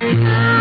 Mm-hmm.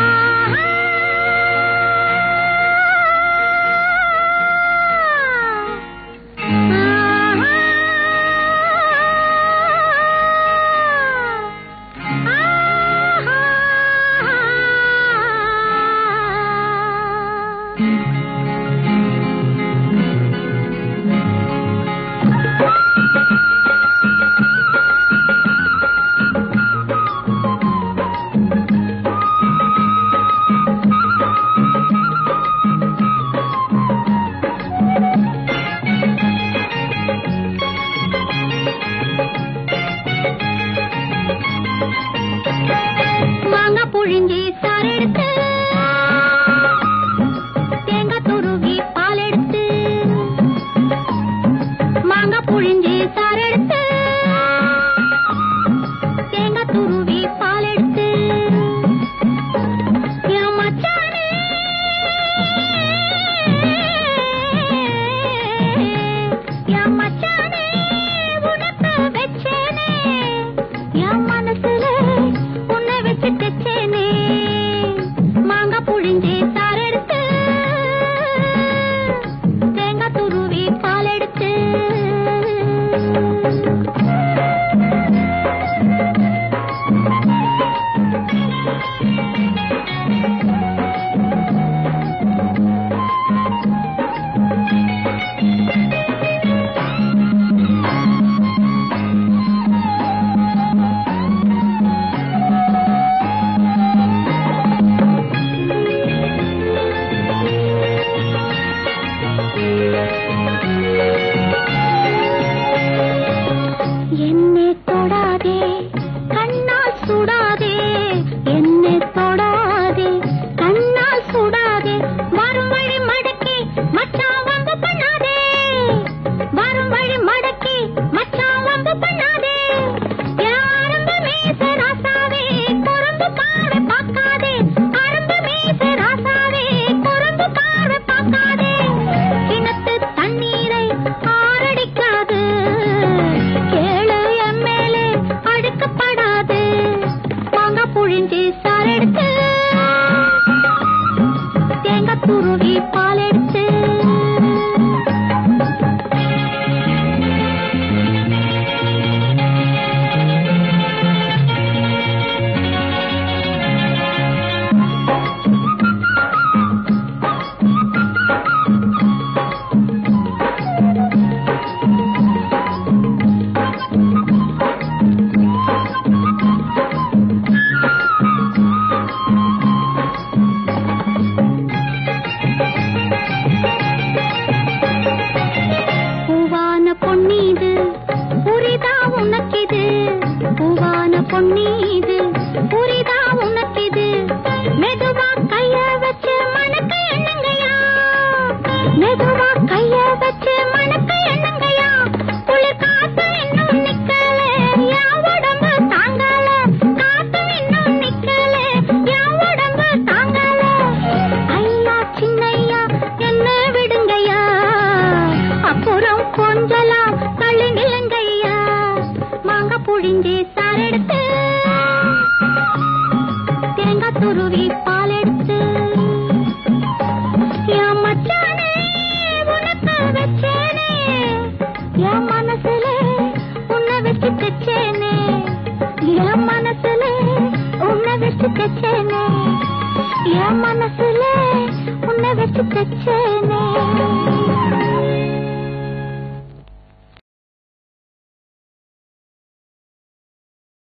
Thank you. இது பூவான பொன்னி இங்கே சாரெடுத்து தேங்காய் துருவி பால் எடுத்து என் மச்சானே உனக்கு வச்சேனே என் மனசுல உன்னை வச்சு தச்சேனே என் மனசுல என் மனசுல உன்னை வச்சு தச்சேனே